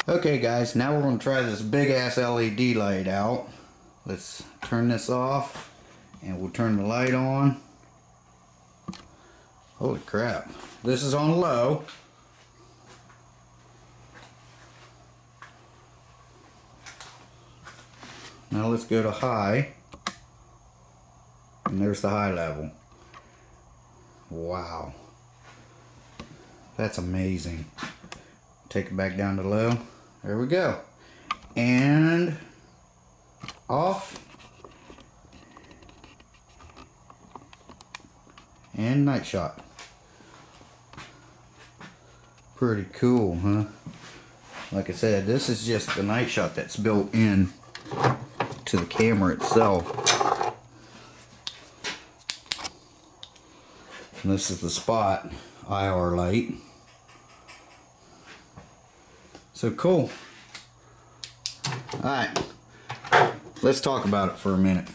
Okay guys, now we're going to try this big ass LED light out. Let's turn this off and we'll turn the light on. Holy crap. This is on low. Now let's go to high. And there's the high level. Wow. That's amazing. Take it back down to low. There we go. And off. And night shot. Pretty cool, huh? Like I said, this is just the night shot that's built in to the camera itself. And this is the spot IR light. So cool. Alright, let's talk about it for a minute.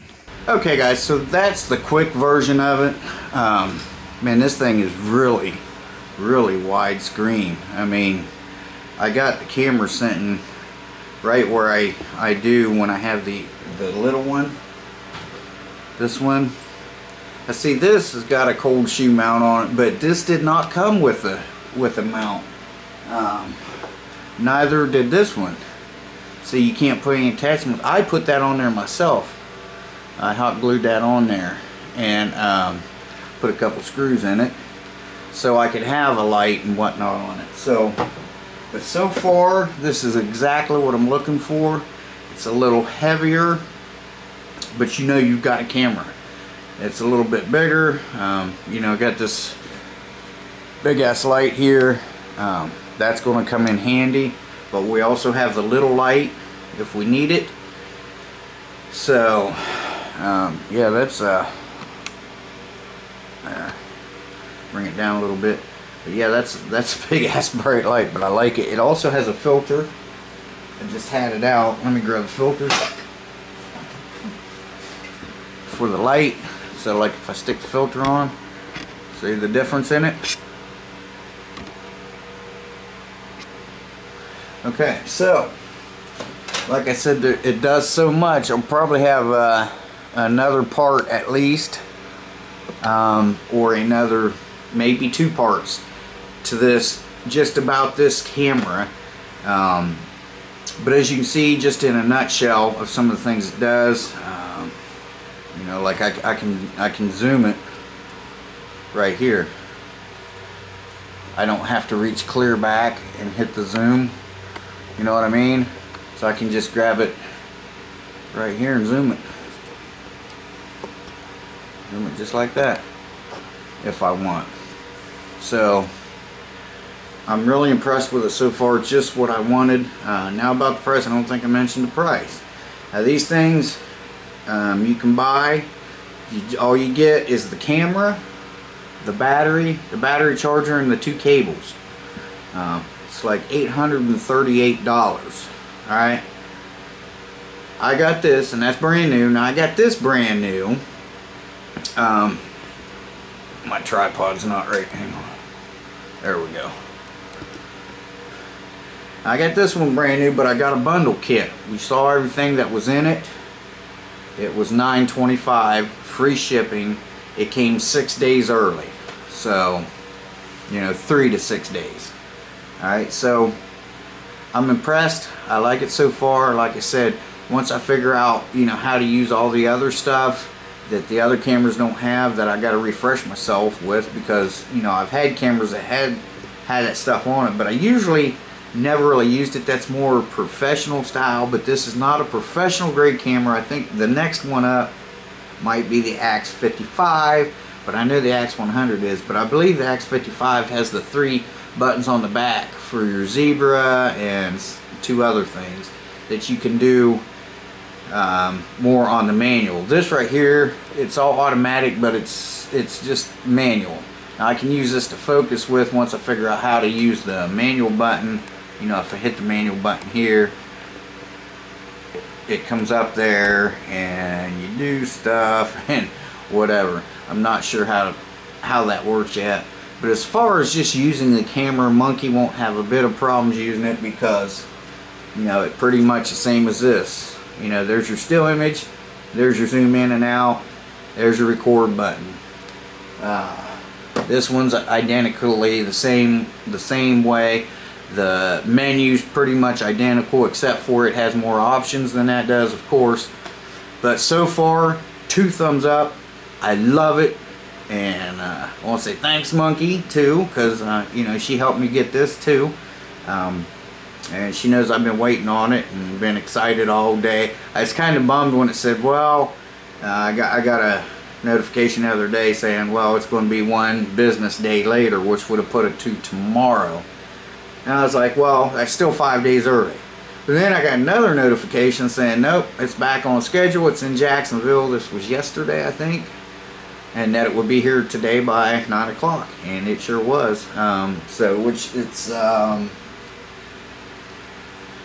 Okay guys, so that's the quick version of it. Um, man, this thing is really, really widescreen. I mean, I got the camera sitting right where I, I do when I have the, the little one. This one. I see this has got a cold shoe mount on it, but this did not come with a with a mount. Um, neither did this one. So you can't put any attachments. I put that on there myself. I hot glued that on there and um, put a couple screws in it so I could have a light and whatnot on it. So but so far, this is exactly what I'm looking for. It's a little heavier, but you know you've got a camera. It's a little bit bigger. Um, you know, got this big ass light here. Um, that's going to come in handy. But we also have the little light if we need it. So, um, yeah, that's uh, uh, bring it down a little bit. But yeah, that's that's a big ass bright light, but I like it. It also has a filter. I just had it out. Let me grab the filter for the light. So like if I stick the filter on, See the difference in it? Okay, so like I said, it does so much. I'll probably have uh, another part at least, um, or another, maybe two parts to this, just about this camera. Um, but as you can see, just in a nutshell of some of the things it does, um, you know, like I, I can I can zoom it right here. I don't have to reach clear back and hit the zoom. You know what I mean? So I can just grab it right here and zoom it. Zoom it just like that if I want. So I'm really impressed with it so far. It's just what I wanted. Uh, now about the price, I don't think I mentioned the price. Now these things um, you can buy. You, all you get is the camera, the battery, the battery charger, and the two cables. Uh, it's like $838. Alright. I got this, and that's brand new. Now I got this brand new. Um, my tripod's not right. Hang on. There we go. I got this one brand new, but I got a bundle kit. We saw everything that was in it. It was $9.25, free shipping. It came six days early. So, you know, three to six days. Alright, so I'm impressed. I like it so far. Like I said, once I figure out, you know, how to use all the other stuff that the other cameras don't have that I got to refresh myself with because, you know, I've had cameras that had had that stuff on it, but I usually never really used it. That's more professional style, but this is not a professional grade camera. I think the next one up might be the AX55, but I know the AX100 is, but I believe the AX55 has the three buttons on the back for your zebra and two other things that you can do um, more on the manual. This right here, it's all automatic, but it's it's just manual. Now I can use this to focus with once I figure out how to use the manual button. You know, if I hit the manual button here, it comes up there and you do stuff and whatever. I'm not sure how how that works yet. But as far as just using the camera, Monkey won't have a bit of problems using it because, you know, it's pretty much the same as this. You know, there's your still image, there's your zoom in and out, there's your record button. Uh, this one's identically the same, the same way. The menu's pretty much identical except for it has more options than that does, of course. But so far, two thumbs up. I love it and uh, I want to say thanks monkey too because uh, you know she helped me get this too. Um, and she knows I've been waiting on it and been excited all day. I was kind of bummed when it said well uh, I got I got a notification the other day saying well it's going to be one business day later which would have put it to tomorrow. And I was like well that's still five days early. But then I got another notification saying nope it's back on schedule. It's in Jacksonville. This was yesterday I think and that it would be here today by 9 o'clock and it sure was. Um, so which it's um,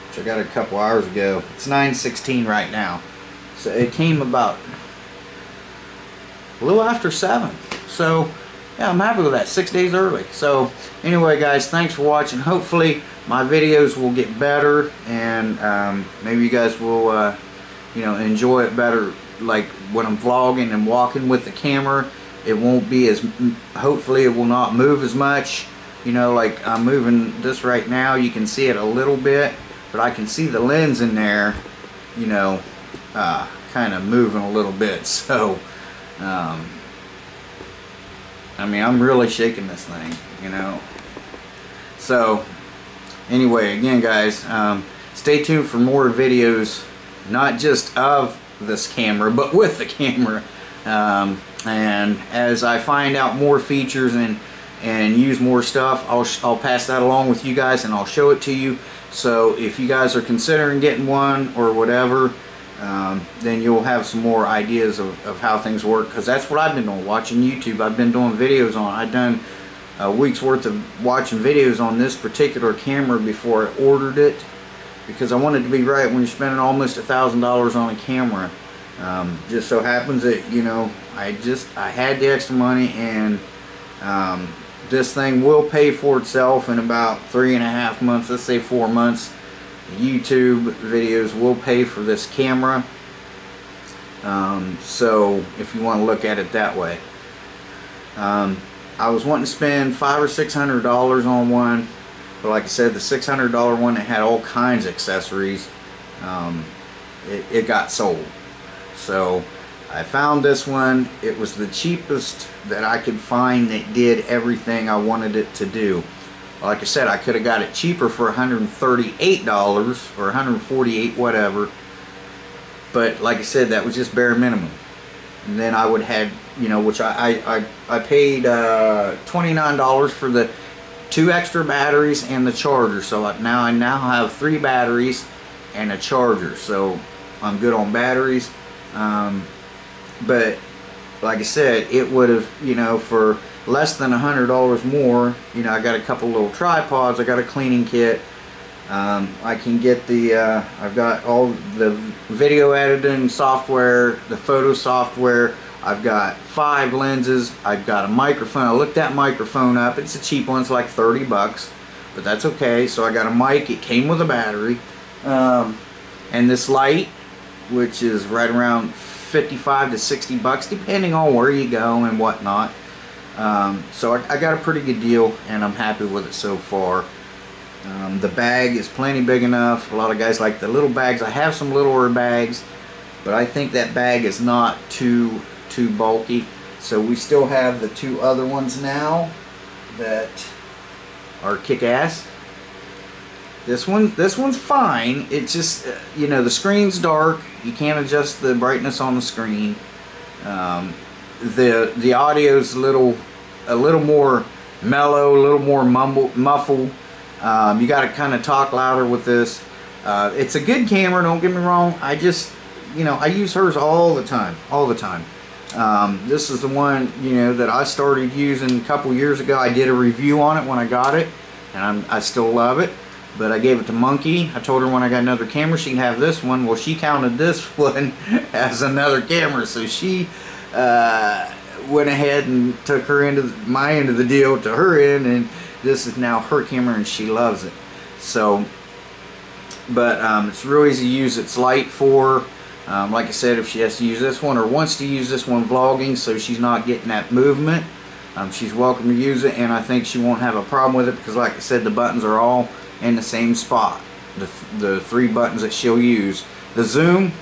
which I got a couple hours ago. It's 9:16 right now. So it came about a little after 7 so yeah I'm happy with that. Six days early. So anyway guys thanks for watching. Hopefully my videos will get better and um, maybe you guys will uh, you know enjoy it better like when I'm vlogging and walking with the camera it won't be as hopefully it will not move as much. You know like I'm moving this right now you can see it a little bit but I can see the lens in there you know uh, kind of moving a little bit so um, I mean I'm really shaking this thing you know. So anyway again guys um, stay tuned for more videos not just of this camera but with the camera. Um, and as I find out more features and and use more stuff I'll, I'll pass that along with you guys and I'll show it to you. So if you guys are considering getting one or whatever um, then you'll have some more ideas of, of how things work because that's what I've been doing watching YouTube. I've been doing videos on I've done a week's worth of watching videos on this particular camera before I ordered it because I wanted to be right when you're spending almost a thousand dollars on a camera um, just so happens that you know I just I had the extra money and Um, this thing will pay for itself in about three and a half months, let's say four months. YouTube videos will pay for this camera. Um, so if you want to look at it that way. Um, I was wanting to spend five or six hundred dollars on one, but like I said, the six hundred dollar one that had all kinds of accessories, um, it, it got sold. So I found this one. It was the cheapest that I could find that did everything I wanted it to do. Like I said, I could have got it cheaper for $138 or 148 whatever. But like I said, that was just bare minimum. And then I would had, you know, which I, I, I, I paid uh, $29 for the two extra batteries and the charger. So now I now have three batteries and a charger. So I'm good on batteries. Um, but like I said, it would have, you know, for less than a hundred dollars more, you know, I got a couple little tripods, I got a cleaning kit. Um, I can get the, uh, I've got all the video editing software, the photo software. I've got five lenses. I've got a microphone. I looked that microphone up. It's a cheap one. It's like 30 bucks, but that's okay. So I got a mic. It came with a battery. Um, and this light, which is right around 55 to 60 bucks depending on where you go and whatnot um, so I, I, got a pretty good deal and I'm happy with it so far um, the bag is plenty big enough a lot of guys like the little bags I have some littler bags but I think that bag is not too too bulky so we still have the two other ones now that are kick-ass this one, this one's fine. It's just, uh, you know, the screen's dark. You can't adjust the brightness on the screen. Um, the the audio's a little, a little more mellow, a little more mumble, muffled. Um, you got to kind of talk louder with this. Uh, it's a good camera. Don't get me wrong. I just, you know, I use hers all the time, all the time. Um, this is the one, you know, that I started using a couple years ago. I did a review on it when I got it, and I'm, I still love it but I gave it to Monkey. I told her when I got another camera she can have this one. Well, she counted this one as another camera, so she uh, went ahead and took her into my end of the deal to her end, and this is now her camera, and she loves it. So, but um, it's real easy to use. It's light for, um, like I said, if she has to use this one or wants to use this one vlogging, so she's not getting that movement. Um, she's welcome to use it, and I think she won't have a problem with it because, like I said, the buttons are all in the same spot. The, the three buttons that she'll use. The zoom,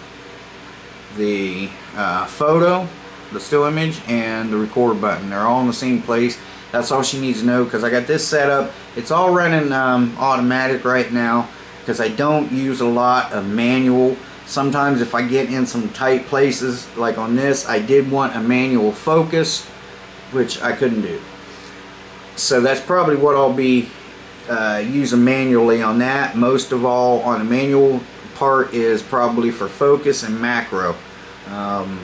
the uh, photo, the still image, and the record button. They're all in the same place. That's all she needs to know because I got this set up. It's all running um, automatic right now because I don't use a lot of manual. Sometimes if I get in some tight places, like on this, I did want a manual focus, which I couldn't do. So that's probably what I'll be uh, them manually on that. Most of all on the manual part is probably for focus and macro. Um,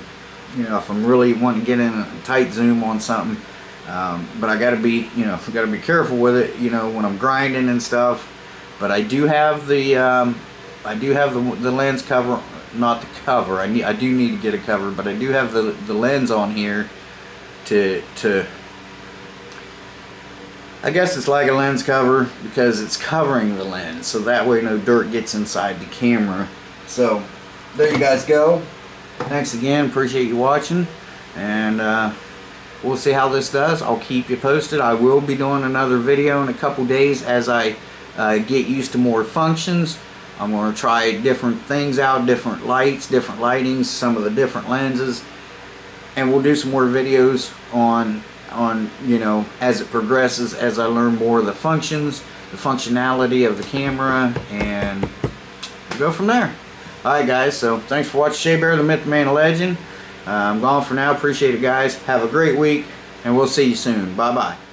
you know, if I'm really wanting to get in a tight zoom on something, um, but I got to be, you know, got to be careful with it. You know, when I'm grinding and stuff. But I do have the, um, I do have the, the lens cover, not the cover. I need, I do need to get a cover, but I do have the the lens on here to to I guess it's like a lens cover because it's covering the lens so that way no dirt gets inside the camera. So there you guys go. Thanks again appreciate you watching and uh, we'll see how this does. I'll keep you posted. I will be doing another video in a couple days as I uh, get used to more functions I'm going to try different things out different lights different lightings some of the different lenses and we'll do some more videos on on, you know, as it progresses, as I learn more of the functions, the functionality of the camera, and go from there. Alright guys, so thanks for watching Shea Bear, the Myth, Man, Legend. Uh, I'm gone for now. Appreciate it guys. Have a great week, and we'll see you soon. Bye-bye.